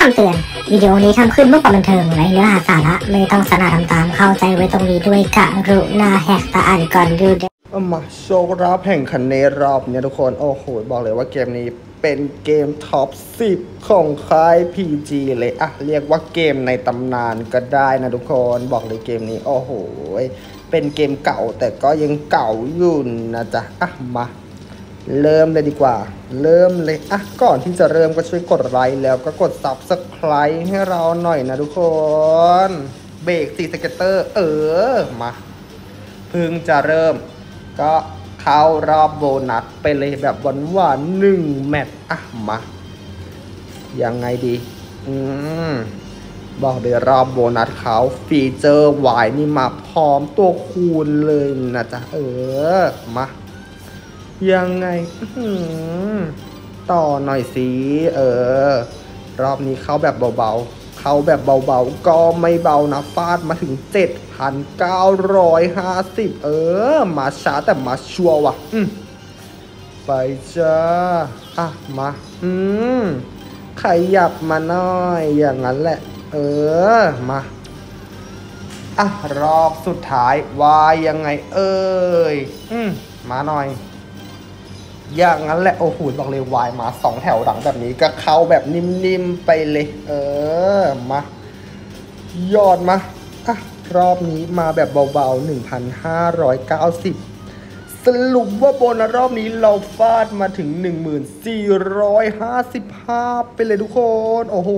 คำเตือน วิดีโอนี้ทำขึ้นเพื่อความบันเทิงและเนื้อหาสาระ ไม่ต้องสนาทำตามเข้าใจไว้ตรงนี้ด้วยกะรุณาแหกตาอ่านก่อนดูเด้อเอามาโชว์รับแห่งคันเนรอบเนี่ยทุกคน โอ้โห บอกเลยว่าเกมนี้เป็นเกมท็อป 10 ของค่าย PG เลยอะเรียกว่าเกมในตำนานก็ได้นะทุกคนบอกเลยเกมนี้ โอ้โห เป็นเกมเก่าแต่ก็ยังเก่าอยู่นะจ๊ะอะมา เริ่มเลยดีกว่า เริ่มเลย อะ ก่อนที่จะเริ่มก็ช่วยกดไลค์แล้วก็กด subscribe ให้เราหน่อยนะทุกคน เบรกสี่ scatter เออ มาเพิ่งจะเริ่ม ก็เข้ารอบโบนัสไปเลยแบบหวานหวานหนึ่งแมตช์อะ มา ยังไงดี อืม บอกเลยรอบโบนัสเขาฟีเจอร์วายนี่มาพร้อมตัวคูณเลยนะจ๊ะ เออ มา ยังไงต่อหน่อยสิเออ รอบนี้เขาแบบเบาๆ เขาแบบเบาๆ ก็ไม่เบานะฟาดมาถึง 7,950 เออ มาช้าแต่มาชัวร์ว่ะไปจ้าอะ มา อืมขยับมาหน่อยอย่างนั้นแหละ เออ มาอะรอบสุดท้ายว่ายังไง เอ้ย อืมมาหน่อย อย่างนั้นแหละ โอ้โหบอกเลยวายมาสองแถวหลังแบบนี้ก็เข้าแบบนิ่มๆไปเลย เออ มา ยอดมาอะรอบนี้มาแบบเบาๆ 1,590 สรุปว่าโบนัสรอบนี้เราฟาดมาถึง 1,455 ไปเลยทุกคน โอ้โห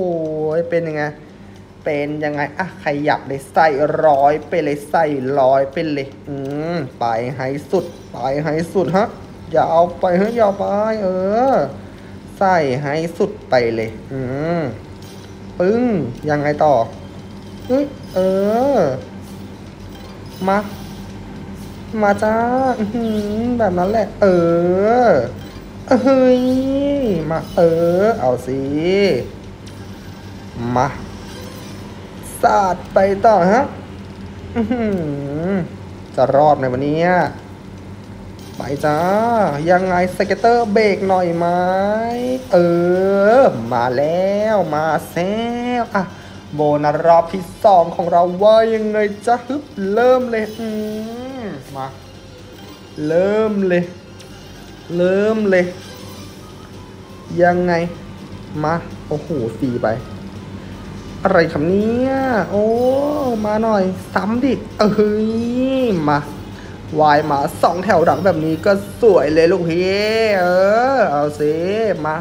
เป็นยังไง เป็นยังไง อะใครอยากได้ใส่ร้อยไปเลยใส่ร้อยไปเลย อืม ไปให้สุด ไปให้สุดฮะ อย่าเอาไปเฮ้ยอย่าไป เออ ใส่ให้สุดไปเลย อืมปึ้ง ยังไงต่อเฮ้ยเออ มา มาจ้าแบบนั้นแหละ เออเฮ้ย มาเออ เอาสิ มา สาดไปต่อฮะจะรอดในวันนี้ ไปจ้า ยังไงสเก็ตเตอร์เบรกหน่อยไหมเออ มาแล้วมาแซวอะ โบนัสรอบที่สองของเราว่ายังไงจ้าฮึบเริ่มเลยอืมมา เริ่มเลย เริ่มเลย ยังไง มา โอ้โหสีไป อะไรคำนี้โอ้ มาหน่อย ซ้ำดิ เอ้ยมา วายมาสองแถวหลังแบบนี้ก็สวยเลยลูกพี่เออ เอาสิมา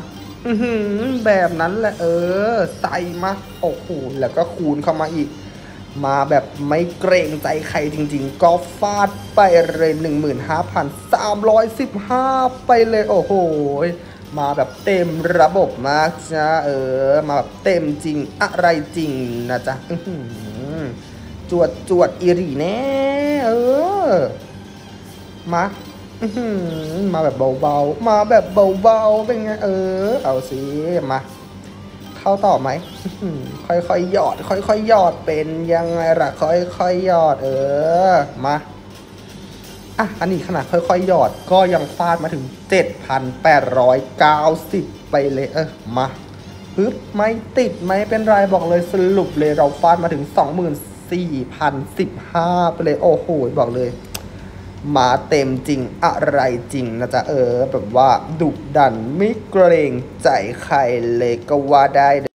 แบบนั้นแหละเออ ใส่มาโอ้โหแล้วก็คูณเข้ามาอีก มาแบบไม่เกรงใจใครจริงๆ ก็ฟาดไปเลย15,315 ไปเลยโอ้โหมาแบบเต็มระบบมากจ้าเออ มาแบบเต็มจริงอะไรจริงนะจ๊ะจวดจวดอีรีแน่ เออ มามาแบบเบาๆ มาแบบเบาๆ เป็นไงเออ เอาสิมา เข้าต่อไหม ค่อยๆหยอด ค่อยๆหยอดเป็นยังไงล่ะ ค่อยๆหยอด เออ มา อะ อันนี้ขนาดค่อยๆหยอดก็ยังฟาดมาถึง 7,890 ไปเลยเออ มาปึ๊บไม่ติดไม่เป็นไรบอกเลยสรุปเลยเราฟาดมาถึง 24,015 ไปเลย โอ้โห บอกเลย มาเต็มจริงอะไรจริงนะจ๊ะเออ แบบว่าดุดันไม่เกรงใจใครเลยก็ว่าได้